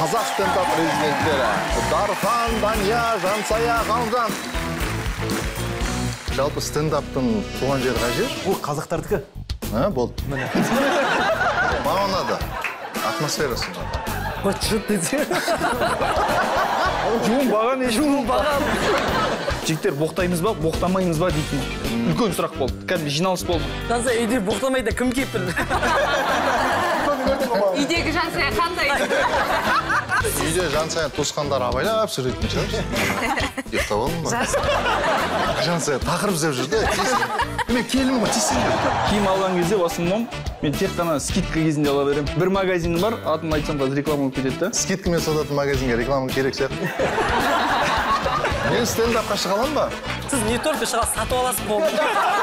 қазақ стендап президенттері дархан дания жансая ғалымжан. Жалпы стендаптың туған жері қай жер? Бұл қазақтардікі. А болды. Маған ұнады атмосферасы ұнады вот жуынбаған жуынбаған жігіттер боқтаймыз ба боқтамаймыз ба дейтін. Үлкен сұрақ болды. Кәдімгі жиналыс болды. Жанса үйде боқтамайды кім кепіл? Үйдегі жансая қандай? Үйде жансая туысқандары абайлап сөйлейтін шығар ұйықтап алдың ба? Жансая тақырып іздеп жүр да мен келінмін ғой тиіссеңдер киім алған кезде в основном мен тек қана скидка кезінде ала беремін. Бір магазин бар атын айтсам қазір реклама болып кетеді да. Скидкамен сататын магазинге реклама керек сияқты. Мен стендапқа шыға аламын ба? Сіз не только шығасыз сатып аласыз болды